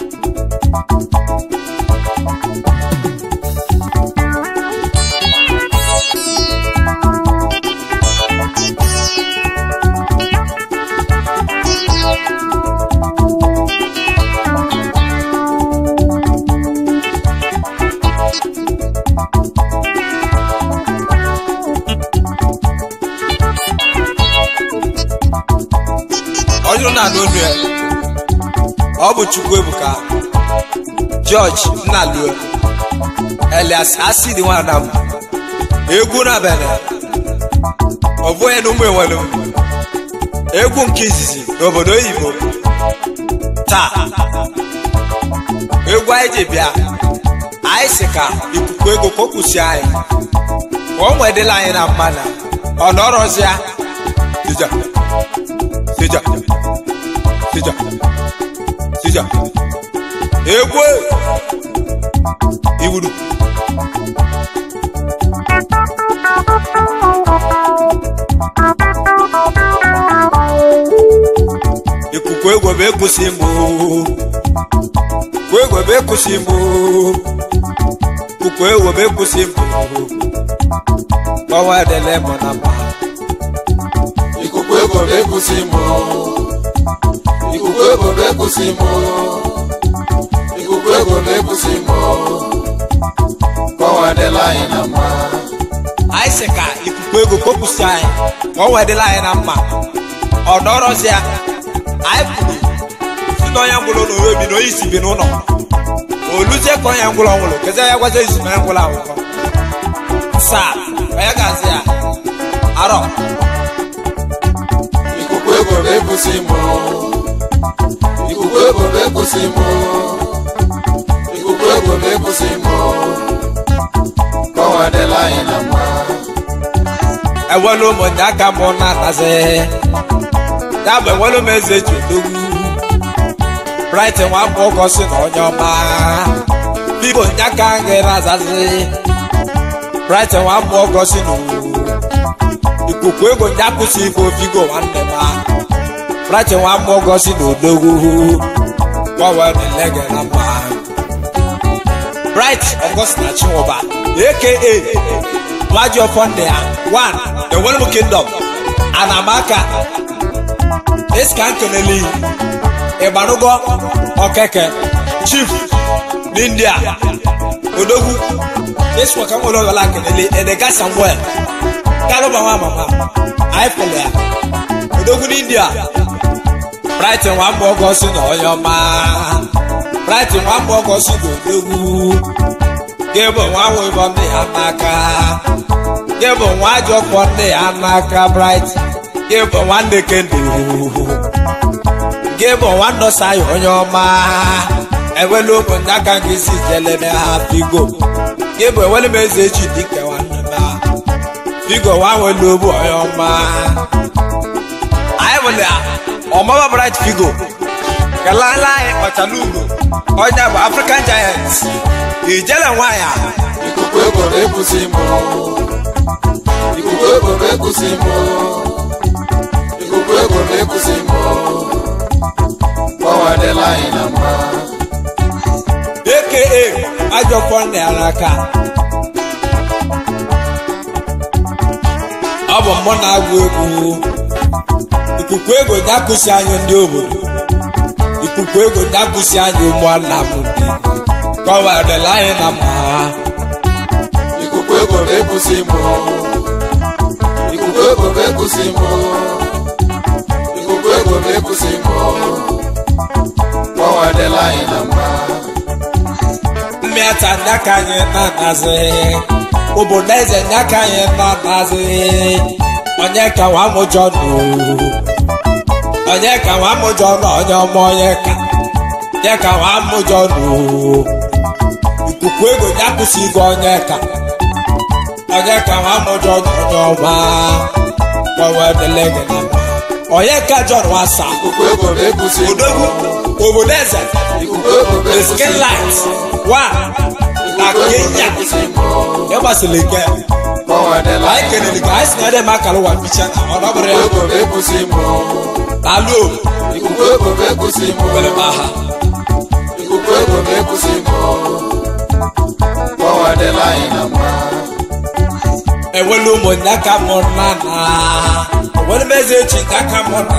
thank you Ebuka, george nnaluo elias asidi nwanam egwu n'abalị ọ bụghị na ụmụ egwu nke izizi n'obodo oyibo taa egwu anyị ji bịa anyị si ka ikuku ego kokwusi anyị ka o nwedịla anyị na mma na ọ nọrọzi ya tija tija tija Ija. Ekwe. Iwudu. Ikuku egwe bụ mbụ. Kuku egwe bụ mbụ. Kuku egwe bụ mbụ. Gbawa adịla mụ na mma. Ikuku egwe bụ mbụ. ikuku ego na-ekwusi mụ ikuku ego na-ekwusi mụ kọwa adịla anyị na mma anyị si ka ikuku ego kpopụsi anyị ka ọ wedịla anyị na mma ọ dọrọzịa anyị pụrụ si n'onye ngwụlọ na bi na onye isi bi n'ụlọ oluzie ka onye ngwụlọ nwụrụ kezie ya gwazie izu na ngwụlọ akwụkwọ saa onye gazi ya arọ bọ̀dọ̀ èbùsì mọ́ ìkùkù bọ̀dọ̀ èbùsì mọ́ ìkùkù bọ̀dọ̀ èbùsì mọ́ kọ́wá dé láyé nà mọ́. ẹ̀wọ́n ló mọ̀ ní aka mọ́ náà tàṣẹ dábọ̀ ẹ̀wọ́n ló mẹ́sẹ̀ jù lóhùn brighton wà mú ọkọ̀ sí ní ọ̀nyọ́ máa bíbò ní aka ń gẹ̀rẹ́ àzàzí brighton wà mú ọkọ̀ sí ní ọ̀nyọ́ ìkòkò ego figo nwanne frachi nwa agbọghọ si n'odogwu bright augustina chinwoba aka major fonda one the welcome kingdom anamaka iska nkeleli ịgbarugo okeke chief India. n'india odogwu yesu ọka nwere ọghọla akeleli edega samuel karụbanwa mama anyị fụlụ ya odogwu n'india Brighton nwamgbọgọ si na ọyọma Brighton nwamgbọgọ si n'odogwu gebo nwa wịbọ ndị ya amaka gebo nwa ya n'aka Brighton gebo nwa gebo nwa ndọsayo onye ọma ewelu ụmụnne aka gị si jeleme ha figo gebo ewelu eze echi dike nwanne m figo obu onye ọmaba bright figo kelala anyị kpachara ugbo bụ african giant ijele nwanyị a ikuku egoro ekwusi mụ ikuku egoro ekwusi anyị na aka ajọfọ aka ọ bụ mmụ na-agụ egwu ikuku ego na anyị ndị obodo ikuku ego na-akụsi anyị ụmụnna m ndị anyị na mma na ikuku anyị na mma anazi obodo eze ndị aka anyị na-anazi onye ka nwa amụjọ nọ onye ka nwa amụjọ nọ onye ọma onye ka onye ka nwa amụjọ nọ ikuku ego ya kwụsị igo onye ka onye ka nwa amụjọ nọ onye ọma gbanwe dele gị na mma onye ka jọrọ asa odogwu obodo eze skin light wa na kenya ịgbasịlị nke anyị kelele ka anyị si na-ede ma akara ụwa na ọ nọbụrụ ya n'alụ okwere enwela ụmụnne aka mụna na onwere m eze echi nke aka mụ na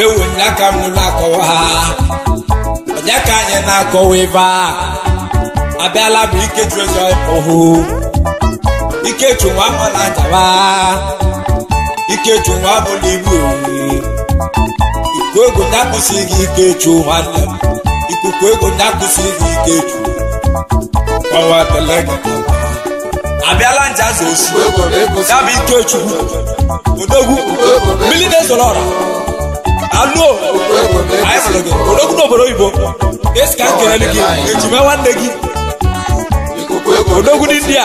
ewu aka mụ na-akọwa ha onye anyị na-akọwa ịba. a abịala bụ ike jụrụ ezi Ikechu nwa Ọlájàwá Ikechu nwa Bolibu ikuku ego na-akwụsịghị Ikechu nwanne m ikuku ego na-akwụsịghị Ikechu ọnwa pelegi abịala njaza osu ya bụ Ikechu odogwu mmiri na-ezoro ọra anụ anyị hụrụ gị odogwu n'obodo oyibo esi ka m e kelele gị eji mee nwanne gị odogwu n'india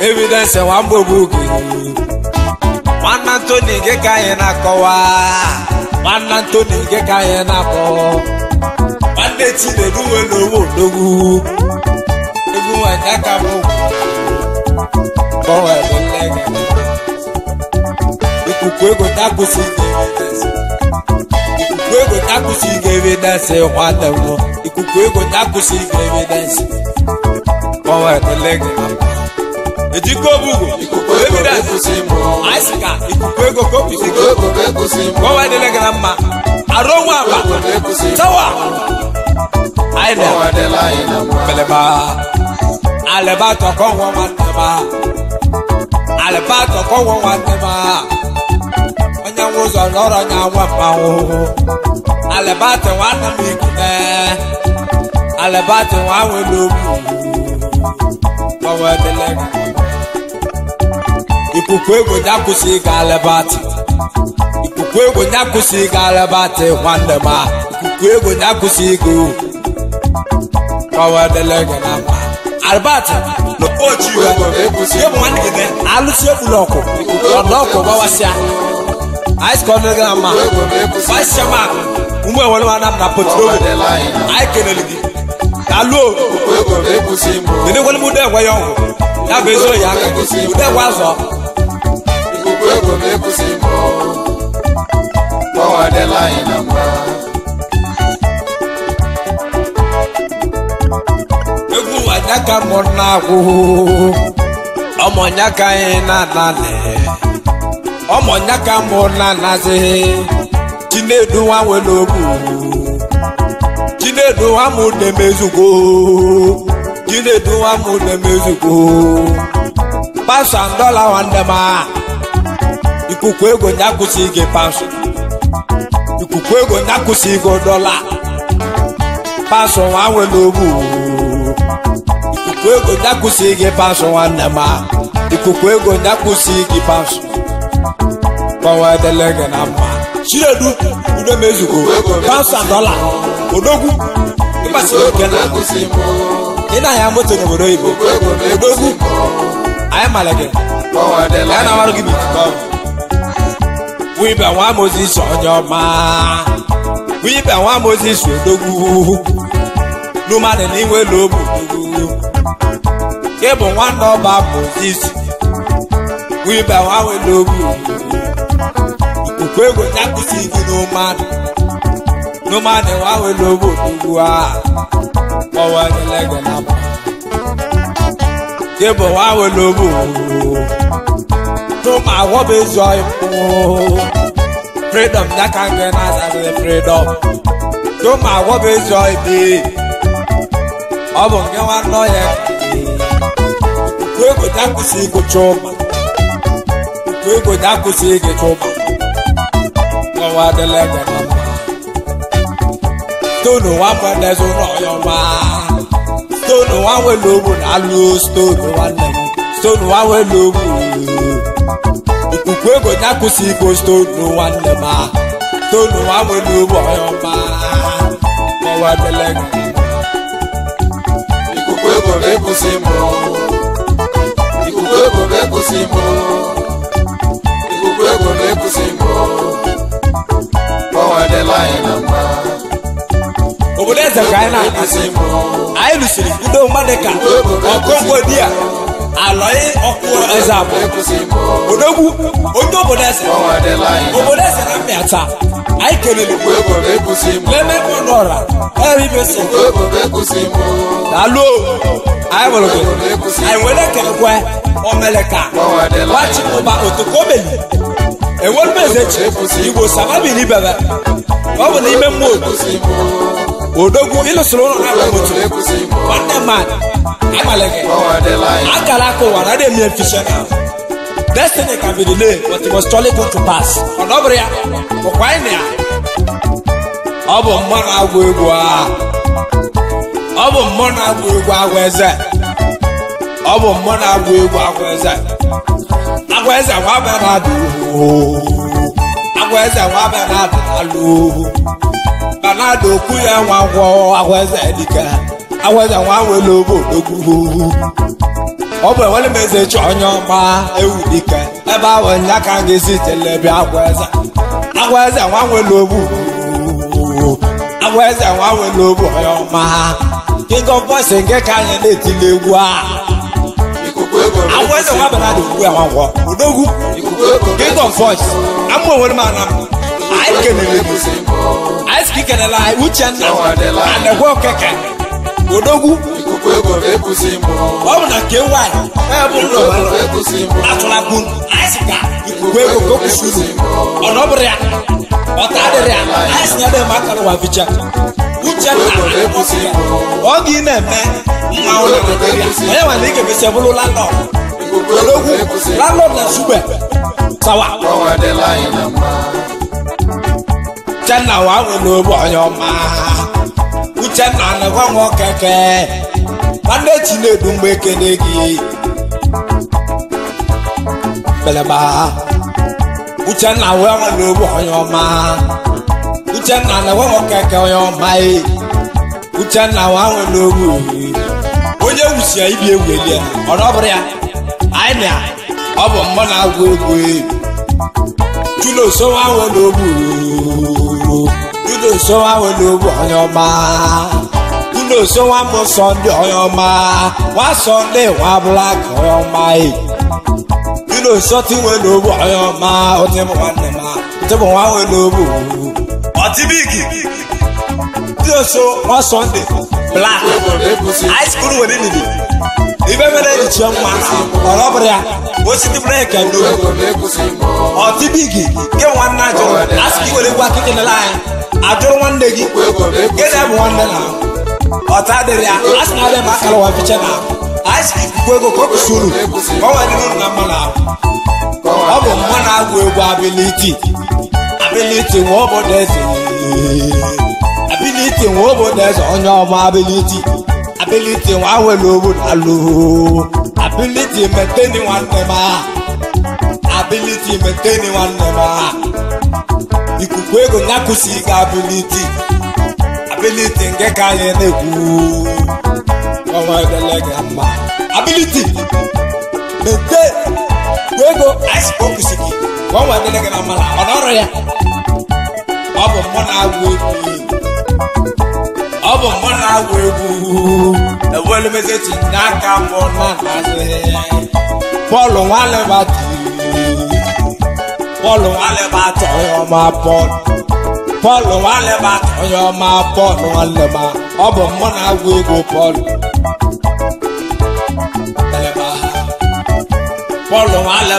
evidence nwamgbo bụ okenye nwanna ntoni gị ka anyị na-akọwa nwanna Anthony gị ka anyị na-akọ nwanne Chinedu nwere onwe odogwu egwu nwanyị aka m ikuku ego takwụsị ikuku ego takwụsị ga evidence ikuku ego takwụsị ga evidence ọnwa edele gị na ejikọ obugbo evidence anyị sị ka ikuku ego koọnwa dịle gara mma arụ onwe aba tawa beleba aleba atọkọ nwa nwanne m atọkọ nwa ikuku egwenye akwụsịghị ga lebatị ikuku egwenye ga nwanne m a ikuku egwenye akwụsịghị go albert alụsị egbulọkụ ọdọọkụ gbawasịa ice condogram ma vice chairman ụmụ enwere madam na potrol anyị kelere gị kaluo kedu egwele m ụdọ enwe ọgwụ ya bụ aka okwu egwu m ekwụsị m ọwa adịla anyị na mma egwu wanyaka m na-agwụ ọmọnyaka anyị na-ananị ọmọnyaka m na-anazi chinedu nwa nwere obu chinedu nwa m na-emezugo chinedu nwa m na-emezugo pasa ndọla nwanne m ahụ ikuku ego nya akwụsị gị pansụ ikuku ego nya akwụsị gị dọla pansụ nwa nwere ogbu ikuku ego nya akwụsị gị pansụ nwanne m ikuku ego nya akwụsị gị pansụ gbanwe dele gị na mma chinedu udomezugo pansụ dọla odogwu ịgbasi oke na ị na-ahịa moto n'obodo oyibo odogwu anyị mara gị anyị na-amarụ gị bụ wíbẹ̀ wá moses ọ̀yọ́mà wíbẹ̀ wá moses odogwu lumani n'iwe lobu dogo kebụ nwanne ọba moses wíbẹ̀ wá we lobu ìkòkò ego nyakusi igi n'ụmadụ n'ụmadụ wá we lobu dogo a ọwa egelege na mba kebụ wá we lobu dogo tó máa wọ́ bẹ́ẹ̀ zọ ẹ̀. freedom that can get us as the freedom to ma wo ọ bụ nke nwanne ya igwe egbochi akwụsị ịgụ chụma igwe adịla ebe na mma stonu ọyọma stonu nwere ogbu wey na nakwụsị igosi tonu nwanne ma tonu nwa nwere ugbo ọma n'ụwa delega ikuku ego mekwụsị mụ ikuku ego mekwụsị mụ ikuku ego mekwụsị mụ n'ụwa delega na mma obodo eze ka anyị na-akasị anyị lụsiri udo mmadụ ka ọkụ mgbodi a alọghị e ọkụ eze abụọ odogwu onye obodo eze obodo eze na mmịa taa anyị kelele lemekwu n'ọra eribesi daalụ anyị nwere anyị nwere kelekwe omeleka otu otokomeli enwerube eze chi igbo sababiri bebe ọ bụ n'ime mmụọ odogwu ilusoro ụlọ na nwanne mmadụ akpali gị akara aka ụwa na destiny can be delayed but it must to pass ọ ya anyị na ya ọ bụ mmụọ na egwu a ọ bụ mmụọ na-agwa egwu agwa eze ọ bụ mmụọ agwa egwu agwa eze agwa eze agwa abịa na agwa eze agwa abịa na ha dokwu ya nwa ngwọ agwaeze dike agwaeze nwa wele obodo ọ bụ enwere m eze chi onye ọma ewu dike ebe ahụ nya ka m ga-esi telebia agwaeze agwaeze nwa wele obu agwaeze nwa wele obu onye ọma king of boys nke ka anyị na-etili egwu a agwaeze nwa bana dị ugbu ya nwa ngwọ odogwu king of boys amụ onwere m ana m anyị kelere ice kikere la wuchenne anagwo keke odogwu ọ bụ na nke nwanyị atụrapụ aịsịka ikuku ego ka o kwụsịrị ọ na ọ bụrụ ya ọ tarịrị ya aịsị ya dị mma akara ụwa vicha uche nna ọ gị na-eme mma onye nwa na ị ga-emesi bụrụ landlọd odogwu landlọd na sube sawa uchenna wa obi onye ọma uchenna na-egwe keke, okeke chine dumbe mgbe ekene gị belema uchenna wewele obi onye ọma uchenna na-egwe nwa okeke onye ọma uchenna wawele obi onye wusia ibi eweli ya ọ na ọ bụrụ ya anyị na ọ agwụ egwu chuna osowe ahụ na ogburu Igbo iloso wa Olówú Ọ̀yọ́mà iloso wa mo Sunday Ọ̀yọ́mà wa Sunday wa Black Ọ̀yọ́mà e iloso ti wo Olówú Ọ̀yọ́mà o ti mo wa nema o ti mo wa Olówú ọtí bíìkì iloso wa Sunday Black high school wo ni nìyí. ibe mere ji chie mma ọrọ bụrụ ya ositi breki ndo ọtibigi gị nwanne ajụrụ asị gị were gwa akịkị nala anyị ajụrụ nwanne gị gị na-ebụ nwanne na ọta dịrị ya asị na abịa ma akara ụwa fiche na asị ikwu ego ka o kwụsị uru ka ọ nwere uru na mma na ọ bụ mma na-agụ egwu abiliti abiliti nwa obodo eze abiliti nwa obodo eze onye ọma abiliti ability nwa were owu na alụ ability meteni nwanne m ability meteni nwanne m ikuku ego na akwụsị ike ability ability nke ka anyị na-ekwu ọnwa edele gị mma ability mete ego ice box gị ọnwa edele gị na mma na ọrụ ya bụ mụ na-agwụ egwu ewelumezeti n'aka mụ nọ n'azụ bọọlụ nwalebatị bọọlụ nwalebatị onye ọma bọọlụ bọọlụ nwalebatị onye ọma bọọlụ nwanlema ọ bụ mụ na-agwụ egwu bọọlụ bọọlụ onye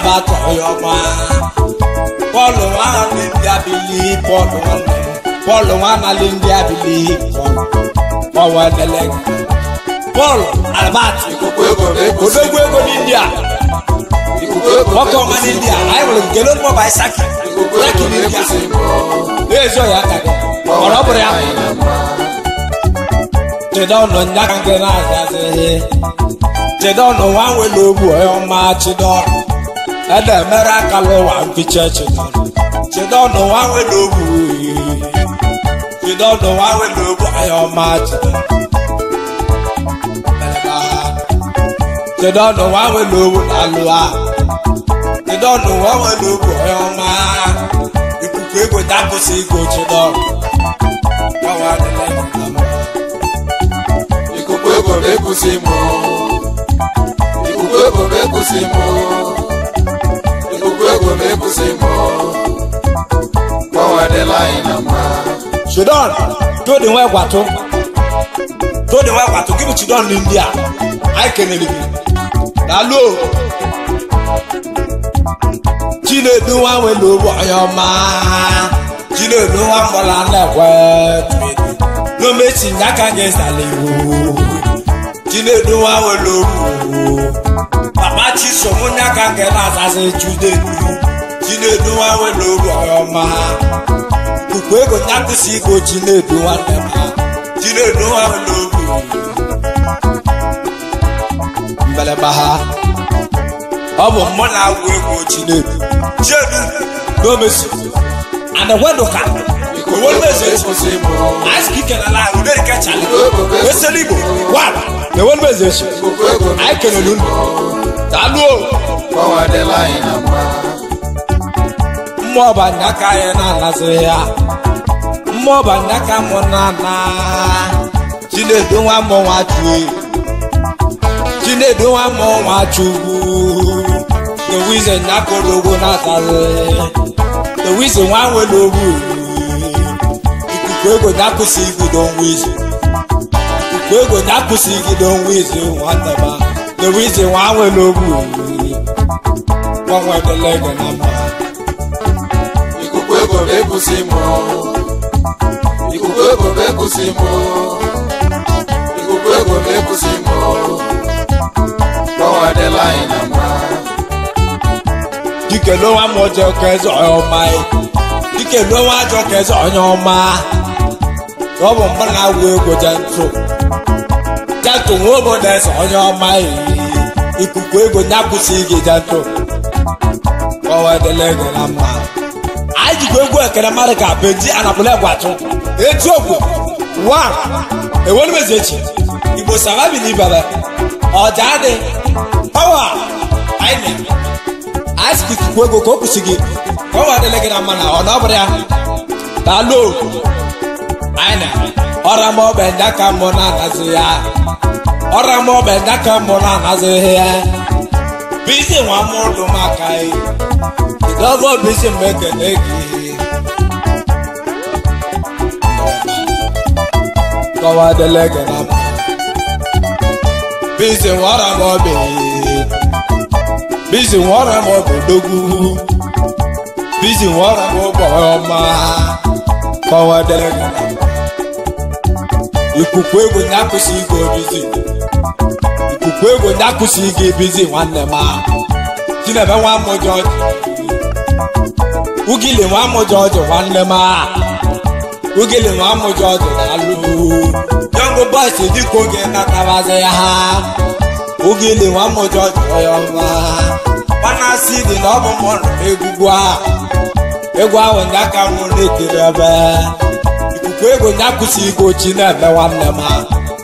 ọma bọọlụ nwa na ndị abili bọọlụ nwanne bọọlụ nwa na ndị bọọlụ ọwa delek Paul Albert odogwu ego n'India nwoke ọma n'India anyị nwere nke lon mọba isaki breki n'India na-ezo ya aka gị ọrụ ọ bụrụ ya chedo ọnụ ndị aka nke na-azị azị ihe chedo ọnụ nwa nwere ogbu onye ọma chedo ede mere aka n'ụwa mfiche chedo chedo ọnụ nwa bido n'ụwa were ụbọchị ọma chedo n'ụwa were owu na alụa chedo n'ụwa were ọma ikuku egwe dapụsị igwe chedo ikuku egwe mụ ikuku egwe mekwụsị mụ ikuku mụ Sudan to din wa kwato to din wa kwato give to don India I can live dalo Chinedu wa we lo boyo ma Chinedu wa mola le we lo mechi nyaka nge sale wo Chinedu wa we lo Baba chi so mo nyaka nge na sase chude Chinedu wa we lo boyo ma wee gonye akụsi iko chinedu nwanne m chinedu nwa m n'obi mbeleba ha ọ bụ mmụ na-agwụ egwu chinedu chinedu n'omesu ana weduka owó mèsè àìsíkìkẹ̀ nàlá àrùdé ìkẹ̀chà ẹsẹ̀lì ìgbò wà lẹ́wọ́ mèsè àìkẹ̀lẹ̀ lónìí tàbí o. kọ́wádé láyé nàmbá. mmụọ banyaka anyị na-anazụ ya mmụọ banyaka mụ na-ana chinedu nwa mụ nwa chukwu chinedu nwa mụ nwa chukwu n'owize nyakoro ogwo na-atazụ n'owize nwa nwere ogwu ikuku ego na-akwụsị ibido nwa izu ikuku ego na-akwụsị ibido nwa izu nwataba n'owize nwa nwere ogwu nwa nwere na mma ebube kwụsị mụ ikuku ebube kwụsị mụ kusimo. ebube kwụsị mụ ọwa adịla anyị na mma dike ló wá mọjọ kẹsọ ọma ẹ dike ló wá jọ kẹsọ ọyàn ọma lọ́wọ́ ń bá na wo ego jẹ ntò jẹ ntò ń wọ́n bọ̀ dẹ́sẹ̀ ọyàn ọma yìí nyakusi igi jẹ ntò ọwọ́ ẹ̀dẹ́lẹ́gẹ̀ la ejikwa egwu ekele mmadụ ka beji anapụlegwu atụ etuokwu wa echi igbo sarabi n'ibara ọja pawa ọwa anyị asikikwu ego ka o kwụsị gị ọnwa adịla gị na mma ọ na ọbụrụ ya talo anyị ọra ma ndaka na ndaka mụ na ya bisi nwa mụdụ maka idogo bisi mgbe ekele gị kọwadelege na mma bisi nwara m obi bisi nwara m obi dogwu bisi nwara m ụbọ ọma kọwadelege na ikuku egwu na ike ukwu ego ndị akụsi gị bizi nwanne m Chinebe nwa m jọji ugili nwa m jọji nwanne m ugili nwa m jọji na-alụ yọngụ bọọsị dịka oge natabazi ha ugili nwa m jọji ọyọma mana si dị na ọ bụ mụ egwugwu a egwu ahụ ndị aka nwụ na-etiri ebe ikuku ego ndị akwụsịghị gị ochi na-eme nwanne m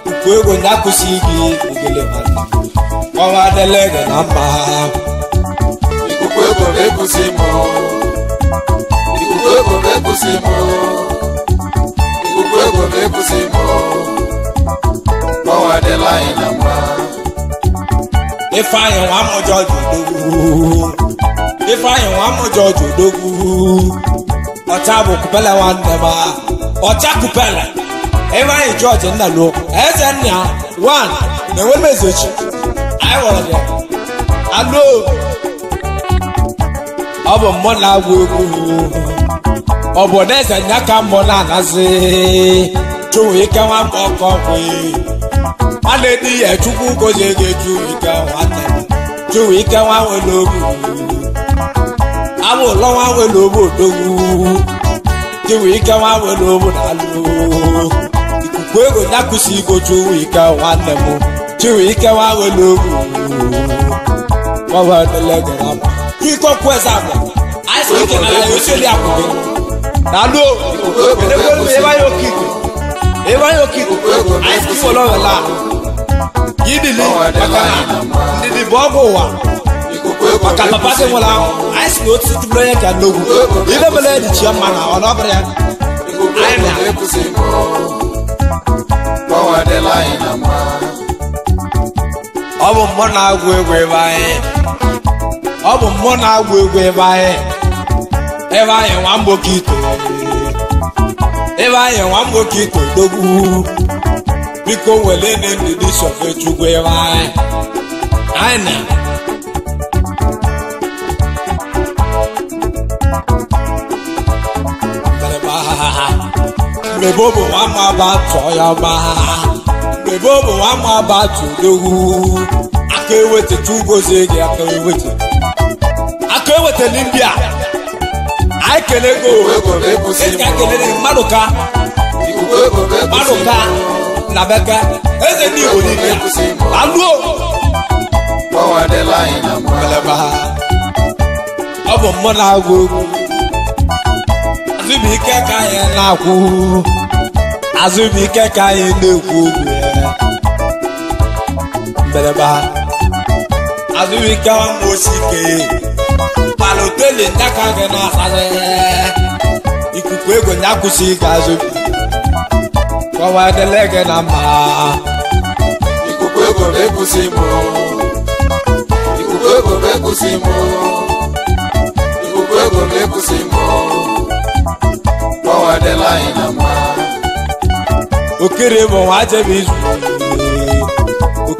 ikuku ego ndị akwụsịghị gị ogele mmadụ ọwọ́ adẹ́lẹ́dẹ̀ náà pa. ìkùkù èkó mẹ́kù sí mọ́ ìkùkù èkó mẹ́kù sí mọ́ ìkùkù èkó mẹ́kù sí mọ́ ọwọ́ adẹ́láyìn náà pa. ifeanyi wọn amọjọ jòdòwú ifeanyi wọn amọjọ jòdòwú ọ̀tá àbùkùpẹ̀lẹ̀ wa ń dẹ̀ bá ọ̀tá kùpẹ̀lẹ̀ ifeanyi george ẹ̀ẹ́sẹ̀ nìyà one na ewé mẹ́sẹ̀ aịwọrọ anụ ọ bụ mmụọ na-agwụ egwu ọ bụ n'eze ya ka mmụọ na-anazi chụwụ ike nwa mma ọkọ nkwe nwanne di ya chukwu gozie gị chụwụ ike nwata chụwụ ike nwa nwere obi abụ ụlọ nwa nwere obi odogwu chụwụ ike nwa nwere obi na alụ ikuku ego ya kwụsị igo chụwụ ike nwanne m Chiwike wa ológun wọ́n wà nílẹ̀gẹ̀ lápá. Ikọ̀ kú ẹ̀ sáà bọ̀, àìsàn ìkẹ̀lẹ̀ àyè ó ṣẹlẹ̀ àkùkọ. Dàdó ìdókòwò ẹ bá yóò kí ìkò, ẹ bá yóò kí ìkò, àìsàn ìfọ̀ lọ́rọ̀ la. Yídìlí bàkàrà ndìdì bọ́ọ̀bù wà. Bàkàrà bá ṣe wọlá, àìsàn ó ti dúró yẹn kí a lógun. Ilé bẹ̀rẹ̀ ẹ̀ dìtì ọmọ àná ọ̀nà ọ̀bẹ̀rẹ̀ yẹn. Àyẹ̀mẹ̀. Bọ́wọ́ láyé nà máa ọ bụ mmụ na-agwụ egwu ebe anyị ọ bụ mmụ na-agwụ egwu ebe anyị ebe anyị nwa mgboke ito ebe anyị nwa mgboke ito dogwu biko wele na ndidi sofechukwu ebe anyị anyị na mgbe bobo nwa ma ba tụọ ya ọma ebe ọ bụ ama batudou aka ewetatugozie gị aka eweta aka ewetala ndị a anyị kelego ka kelere mmadụ ka mmadụ ka na beke eze ndị Igbo niile alụọ ọ bụ mụ na-agụ egwu azụbike ka anyị na-akwụ azụbike ka anyị na-ekwu okwu bereba azụike ahụ osike paloteli ntaka gị na-asazi ikuku egwu ya kwụsị gị azụ kọwa edele gị na mma ikuku egwu ekwụsị m ikuku ego ekwụsị m ikuku egwu ekwụsị m kọwa edele anyị na mma okere bụ nwa jebe izu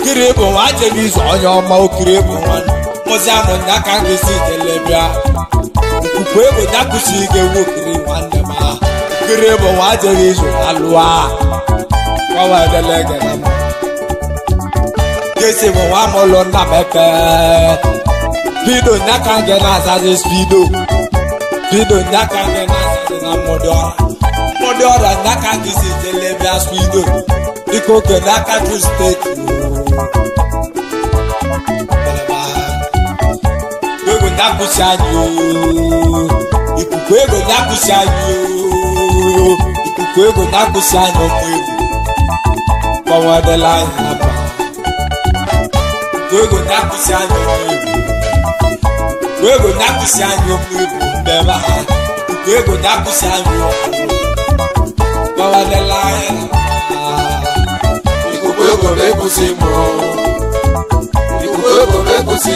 okiri bụ nwa jeniz onye ọma okiri bụ nwanne mụzi amụ nya ka m ga-esi jele bịa ukwu ego ya kụsi ike ewu okiri nwanne m ahụ okiri bụ nwa jeniz alụa ọwadelege gesi bụ nwa mụlụ nna m epe bido nya ka m na-azazi bido bido nya ka m ga na-azazi na mmụdị ọra ndị ọrịa n'aka gị si jele bịa spido dịka oge n'aka tu steeti gagụsi anyị ikuku ego na-agụsi anyị ikuku ego na-agụsi anyị ọmụ egwu gbanwadela anyị aba ikuku ego na-agụsi anyị ọmụ egwu ego na-agụsi anyị ọmụ egwu mbebe ikuku ego na-agụsi anyị ọmụ gbanwadela anyị aba ikuku ego na-egwusi ikuku ego na-egwusi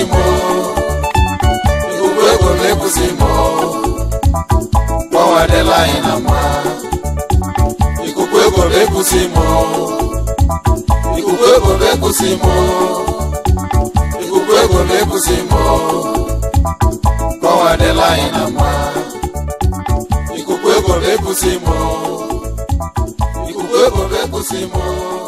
egwu m gbanwadela anyị na mma ikuku egwu m ikuku egwu m ikuku m gbanwadela anyị na mma ikuku m ikuku